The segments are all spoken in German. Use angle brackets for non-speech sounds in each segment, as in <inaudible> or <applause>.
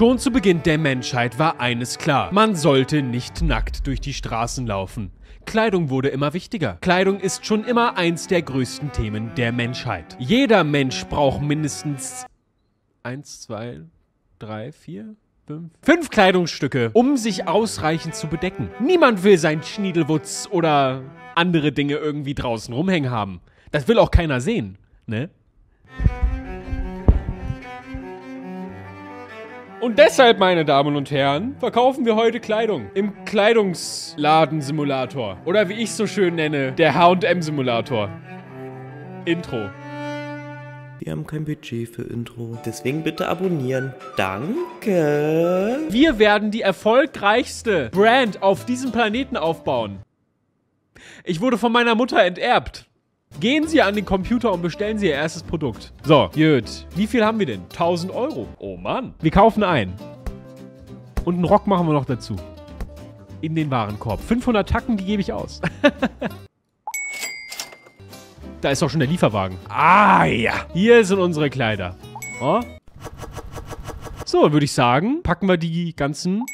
Schon zu Beginn der Menschheit war eines klar. Man sollte nicht nackt durch die Straßen laufen. Kleidung wurde immer wichtiger. Kleidung ist schon immer eins der größten Themen der Menschheit. Jeder Mensch braucht mindestens eins, zwei, drei, vier, fünf, Kleidungsstücke, um sich ausreichend zu bedecken. Niemand will sein Schniedelwutz oder andere Dinge irgendwie draußen rumhängen haben. Das will auch keiner sehen, ne? Und deshalb, meine Damen und Herren, verkaufen wir heute Kleidung im Kleidungsladen-Simulator. Oder wie ich so schön nenne, der H&M-Simulator. Intro. Wir haben kein Budget für Intro. Deswegen bitte abonnieren. Danke. Wir werden die erfolgreichste Brand auf diesem Planeten aufbauen. Ich wurde von meiner Mutter enterbt. Gehen Sie an den Computer und bestellen Sie Ihr erstes Produkt. So, gut. Wie viel haben wir denn? 1000 Euro. Oh Mann. Wir kaufen ein. Und einen Rock machen wir noch dazu. In den Warenkorb. 500 Tacken, die gebe ich aus. <laughs> da ist doch schon der Lieferwagen. Ah ja. Hier sind unsere Kleider. Oh. So, würde ich sagen, packen wir die ganzen...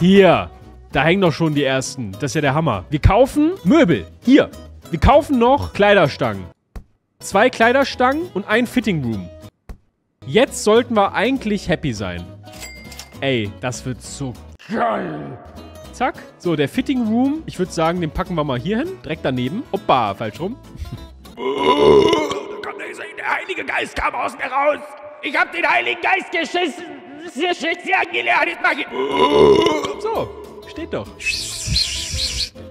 Hier. Da hängen doch schon die ersten. Das ist ja der Hammer. Wir kaufen Möbel. Hier. Wir kaufen noch Kleiderstangen. Zwei Kleiderstangen und ein Fitting Room. Jetzt sollten wir eigentlich happy sein. Ey, das wird so geil. Zack. So, der Fitting Room, ich würde sagen, den packen wir mal hier hin. Direkt daneben. Oppa, falsch rum. Der Heilige Geist kam aus mir raus. Ich hab den Heiligen Geist geschissen. Ist hier Shakespeare gelernt. Jetzt mach ich... So, steht doch.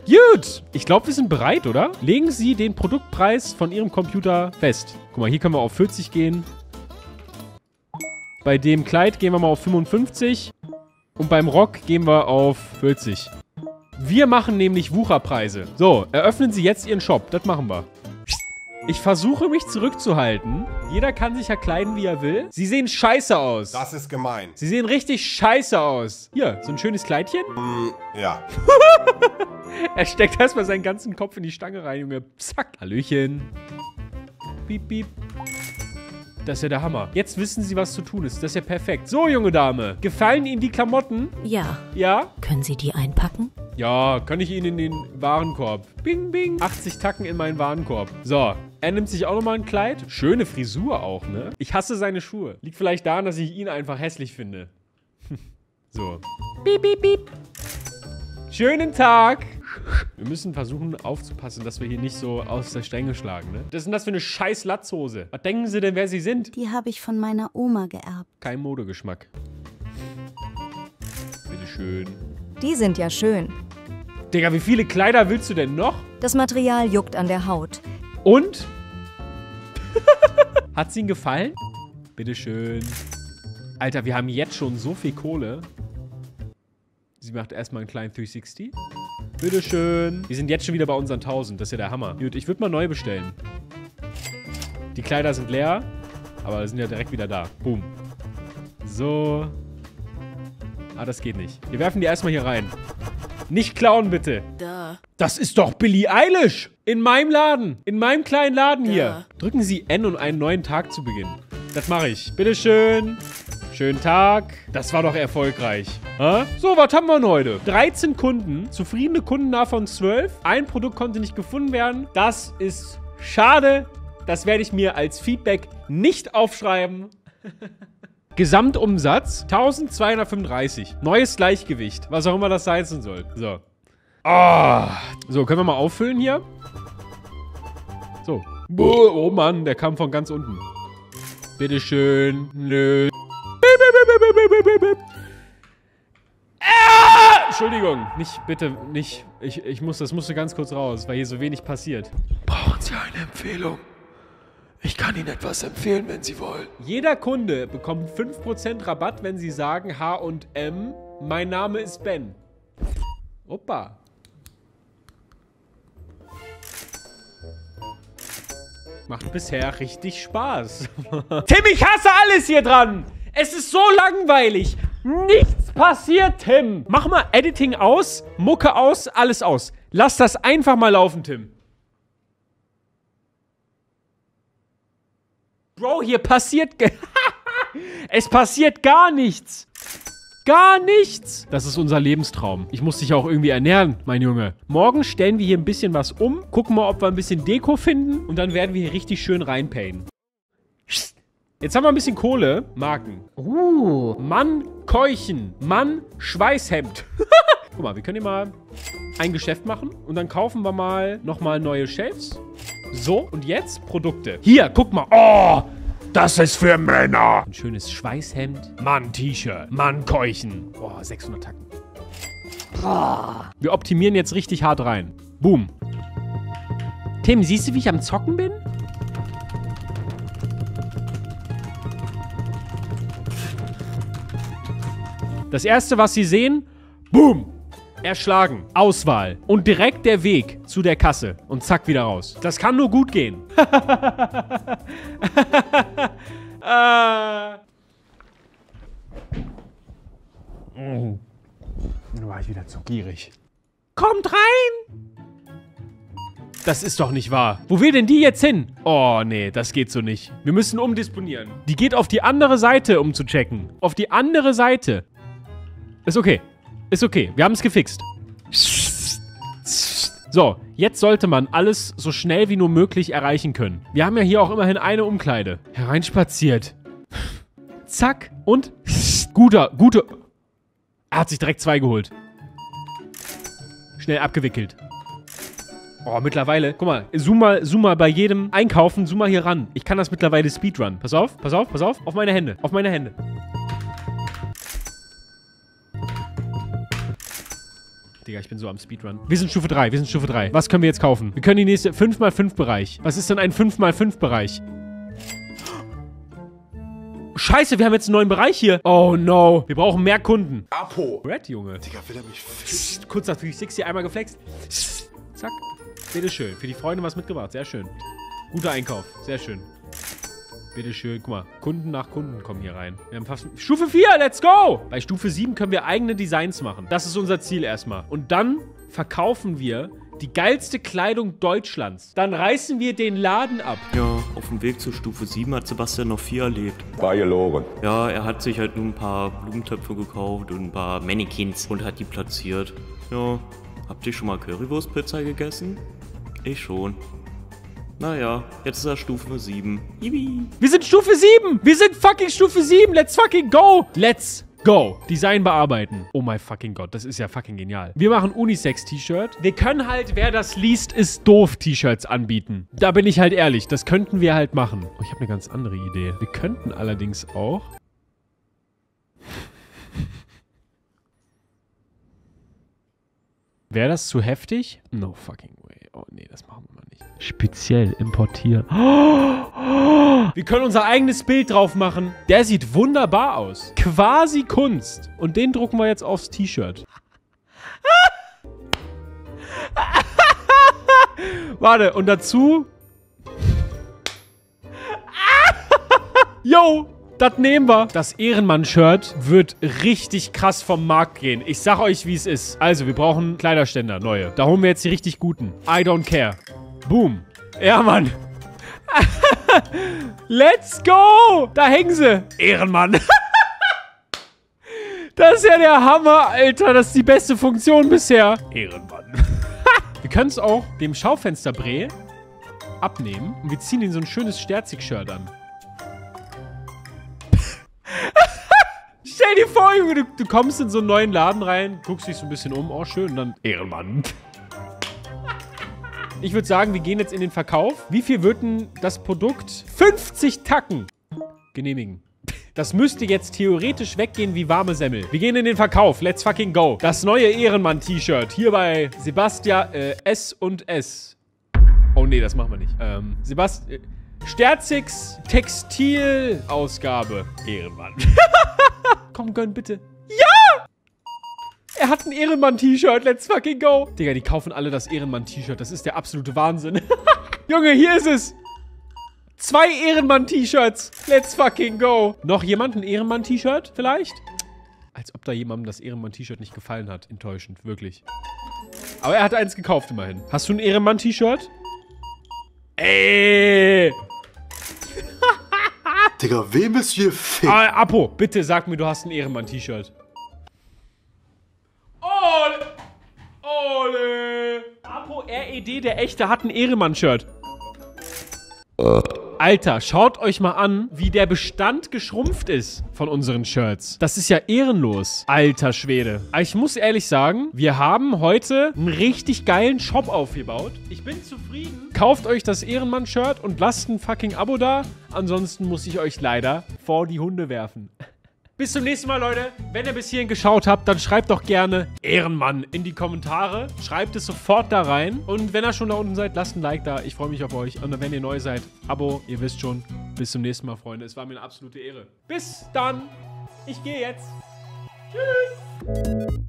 Gut, ich glaube, wir sind bereit, oder? Legen Sie den Produktpreis von Ihrem Computer fest. Guck mal, hier können wir auf 40 gehen. Bei dem Kleid gehen wir mal auf 55. Und beim Rock gehen wir auf 40. Wir machen nämlich Wucherpreise. So, eröffnen Sie jetzt Ihren Shop. Das machen wir. Ich versuche mich zurückzuhalten. Jeder kann sich ja kleiden, wie er will. Sie sehen scheiße aus. Das ist gemein. Sie sehen richtig scheiße aus. Hier, so ein schönes Kleidchen. Ja. <laughs> Er steckt erstmal seinen ganzen Kopf in die Stange rein, Junge. Zack. Hallöchen. Piep, piep. Das ist ja der Hammer. Jetzt wissen Sie, was zu tun ist. Das ist ja perfekt. So, junge Dame. Gefallen Ihnen die Klamotten? Ja. Ja? Können Sie die einpacken? Ja, kann ich Ihnen in den Warenkorb. Bing, bing. 80 Tacken in meinen Warenkorb. So. Er nimmt sich auch nochmal ein Kleid. Schöne Frisur auch, ne? Ich hasse seine Schuhe. Liegt vielleicht daran, dass ich ihn einfach hässlich finde. <laughs> so. Piep, piep, piep. Schönen Tag. Wir müssen versuchen aufzupassen, dass wir hier nicht so aus der Stränge schlagen, ne? Was ist denn das für eine scheiß Latzhose? Was denken Sie denn, wer Sie sind? Die habe ich von meiner Oma geerbt. Kein Modegeschmack. Bitteschön. Die sind ja schön. Digga, wie viele Kleider willst du denn noch? Das Material juckt an der Haut. Und? <laughs> Hat's Ihnen gefallen? Bitteschön. Alter, wir haben jetzt schon so viel Kohle. Sie macht erstmal einen kleinen 360. Bitteschön. Wir sind jetzt schon wieder bei unseren 1000. Das ist ja der Hammer. Gut, ich würde mal neu bestellen. Die Kleider sind leer, aber sind ja direkt wieder da. Boom. So. Ah, das geht nicht. Wir werfen die erstmal hier rein. Nicht klauen, bitte. Duh. Das ist doch Billie Eilish. In meinem Laden. In meinem kleinen Laden hier. Drücken Sie N, um einen neuen Tag zu beginnen. Das mache ich. Bitteschön. Schönen Tag. Das war doch erfolgreich. Hä? So, was haben wir denn heute? 13 Kunden. Zufriedene Kunden davon 12. Ein Produkt konnte nicht gefunden werden. Das ist schade. Das werde ich mir als Feedback nicht aufschreiben. <laughs> Gesamtumsatz 1235. Neues Gleichgewicht. Was auch immer das heißen soll. So. Ah. So, können wir mal auffüllen hier? So. Oh Mann, der kam von ganz unten. Bitteschön. Nö. Bip, bip, bip, bip, bip, bip, bip. Ah! Entschuldigung. Nicht, bitte, nicht. Ich, ich muss, das musste ganz kurz raus, weil hier so wenig passiert. Brauchen Sie eine Empfehlung? Ich kann Ihnen etwas empfehlen, wenn Sie wollen. Jeder Kunde bekommt 5% Rabatt, wenn sie sagen H&M, mein Name ist Ben. Opa. Macht bisher richtig Spaß. <laughs> Tim, ich hasse alles hier dran. Es ist so langweilig. Nichts passiert, Tim. Mach mal Editing aus, Mucke aus, alles aus. Lass das einfach mal laufen, Tim. Bro, hier passiert... <laughs> es passiert gar nichts. Gar nichts. Das ist unser Lebenstraum. Ich muss dich auch irgendwie ernähren, mein Junge. Morgen stellen wir hier ein bisschen was um, gucken mal, ob wir ein bisschen Deko finden und dann werden wir hier richtig schön reinpayen. Jetzt haben wir ein bisschen Kohle. Marken. Uh. Mann Keuchen. Mann Schweißhemd. <laughs> Guck mal, wir können hier mal ein Geschäft machen und dann kaufen wir mal nochmal neue Shelves. So, und jetzt Produkte. Hier, guck mal. Oh, Das ist für Männer. ein schönes Schweißhemd. Mann-T-Shirt. Mann-Keuchen. Boah, 600 Tacken. Wir optimieren jetzt richtig hart rein. Boom. Tim, siehst du, wie ich am Zocken bin? Das erste, was Sie sehen, boom. Erschlagen. Auswahl. Und direkt der Weg zu der Kasse. Und zack, wieder raus. Das kann nur gut gehen. <laughs> äh. Nun war ich wieder zu gierig. Kommt rein! Das ist doch nicht wahr. Wo will denn die jetzt hin? Oh, nee, das geht so nicht. Wir müssen umdisponieren. Die geht auf die andere Seite, um zu checken. Auf die andere Seite. Ist okay. Ist okay. Wir haben es gefixt. So, jetzt sollte man alles so schnell wie nur möglich erreichen können. Wir haben ja hier auch immerhin eine Umkleide. Hereinspaziert. Zack. Und guter, guter. Er hat sich direkt zwei geholt. Schnell abgewickelt. Oh, mittlerweile. Guck mal, zoom mal, zoom mal bei jedem Einkaufen, zoom mal hier ran. Ich kann das mittlerweile Speedrun. Pass auf, pass auf, pass auf. Auf meine Hände, auf meine Hände. Digga, ich bin so am Speedrun. Wir sind Stufe 3, wir sind Stufe 3. Was können wir jetzt kaufen? Wir können die nächste 5x5-Bereich. Was ist denn ein 5x5-Bereich? Scheiße, wir haben jetzt einen neuen Bereich hier. Oh no. Wir brauchen mehr Kunden. Apo. Red, Junge. Digga, will er mich ficken? Kurz nach 360 einmal geflext. Zack. Bitteschön. Für die Freunde was mitgebracht. Sehr schön. Guter Einkauf. Sehr schön. Bitteschön. Guck mal. Kunden nach Kunden kommen hier rein. Wir haben fast... Stufe 4, let's go! Bei Stufe 7 können wir eigene Designs machen. Das ist unser Ziel erstmal. Und dann verkaufen wir die geilste Kleidung Deutschlands. Dann reißen wir den Laden ab. Ja, auf dem Weg zur Stufe 7 hat Sebastian noch viel erlebt. War gelogen. Ja, er hat sich halt nur ein paar Blumentöpfe gekauft und ein paar Mannequins und hat die platziert. Ja, habt ihr schon mal Currywurstpizza gegessen? Ich schon. Naja, jetzt ist er Stufe 7. Ibi. Wir sind Stufe 7. Wir sind fucking Stufe 7. Let's fucking go. Let's go. Design bearbeiten. Oh mein fucking Gott, das ist ja fucking genial. Wir machen Unisex-T-Shirt. Wir können halt, wer das liest, ist doof T-Shirts anbieten. Da bin ich halt ehrlich. Das könnten wir halt machen. Oh, ich habe eine ganz andere Idee. Wir könnten allerdings auch... Wäre das zu heftig? No fucking way. Oh nee, das machen wir mal nicht. Speziell importieren. Wir können unser eigenes Bild drauf machen. Der sieht wunderbar aus. Quasi Kunst. Und den drucken wir jetzt aufs T-Shirt. Warte, und dazu... Yo, das nehmen wir. Das Ehrenmann-Shirt wird richtig krass vom Markt gehen. Ich sag euch, wie es ist. Also, wir brauchen Kleiderständer, neue. Da holen wir jetzt die richtig guten. I don't care. Boom. Ja, Mann. <laughs> Let's go. Da hängen sie. Ehrenmann. <laughs> Das ist ja der Hammer, Alter. Das ist die beste Funktion bisher. Ehrenmann. <laughs> wir können es auch dem Schaufensterbrä abnehmen und wir ziehen ihn so ein schönes Sterzig-Shirt an. Stell dir vor, Junge, du, du kommst in so einen neuen Laden rein, guckst dich so ein bisschen um, oh schön, und dann Ehrenmann. Ich würde sagen, wir gehen jetzt in den Verkauf. Wie viel wird denn das Produkt? 50 Tacken. Genehmigen. Das müsste jetzt theoretisch weggehen wie warme Semmel. Wir gehen in den Verkauf. Let's fucking go. Das neue Ehrenmann-T-Shirt. Hier bei Sebastian äh, S und S. Oh nee, das machen wir nicht. Ähm, Sebastian... Sterzigs Textilausgabe. Ehrenmann. <laughs> Komm, gönn bitte. Ja! Er hat ein Ehrenmann-T-Shirt. Let's fucking go. Digga, die kaufen alle das Ehrenmann-T-Shirt. Das ist der absolute Wahnsinn. <laughs> Junge, hier ist es. Zwei Ehrenmann-T-Shirts. Let's fucking go. Noch jemand ein Ehrenmann-T-Shirt vielleicht? Als ob da jemandem das Ehrenmann-T-Shirt nicht gefallen hat. Enttäuschend, wirklich. Aber er hat eins gekauft immerhin. Hast du ein Ehrenmann-T-Shirt? Ey! <laughs> Digga, wem ist hier fick? Ah, Apo, bitte sag mir, du hast ein Ehrenmann-T-Shirt. Ole! Ole! Apo RED, der echte, hat ein Ehrenmann-Shirt. Alter, schaut euch mal an, wie der Bestand geschrumpft ist von unseren Shirts. Das ist ja ehrenlos. Alter Schwede. Aber Ich muss ehrlich sagen, wir haben heute einen richtig geilen Shop aufgebaut. Ich bin zufrieden. Kauft euch das Ehrenmann-Shirt und lasst ein fucking Abo da. Ansonsten muss ich euch leider vor die Hunde werfen. Bis zum nächsten Mal, Leute. Wenn ihr bis hierhin geschaut habt, dann schreibt doch gerne Ehrenmann in die Kommentare. Schreibt es sofort da rein. Und wenn ihr schon da unten seid, lasst ein Like da. Ich freue mich auf euch. Und wenn ihr neu seid, Abo, ihr wisst schon. Bis zum nächsten Mal, Freunde. Es war mir eine absolute Ehre. Bis dann. Ich gehe jetzt. Tschüss.